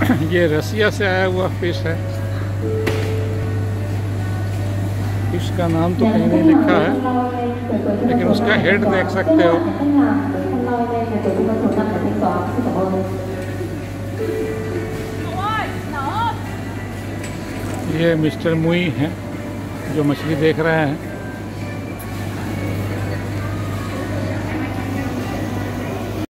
ये रसिया से आया हुआ फ़िश है। फ़िश का नाम तो कहीं नहीं लिखा है, लेकिन उसका हेड देख सकते हो। ये मिस्टर मुई हैं, जो मछली देख रहे हैं।